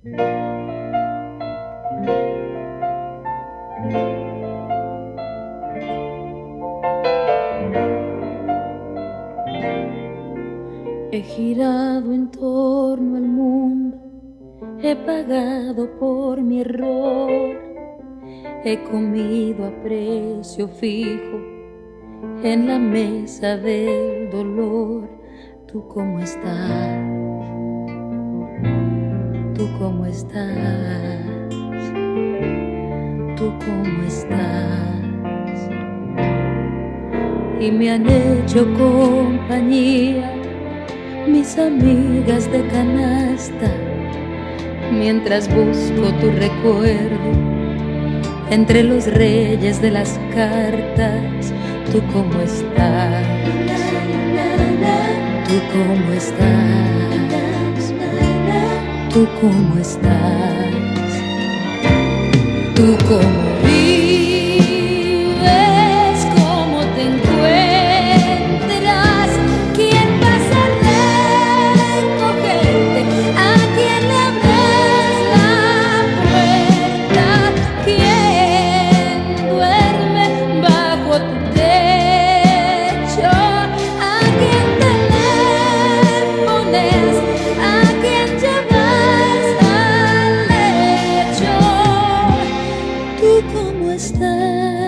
He girado en torno al mundo, he pagado por mi error, he comido a precio fijo en la mesa del dolor. ¿Tú cómo estás? ¿Tú cómo estás? ¿Tú cómo estás? Y me han hecho compañía mis amigas de canasta, mientras busco tu recuerdo entre los reyes de las cartas. ¿Tú cómo estás? ¿Tú cómo estás? ¿Tú cómo estás? ¿Tú cómo understand.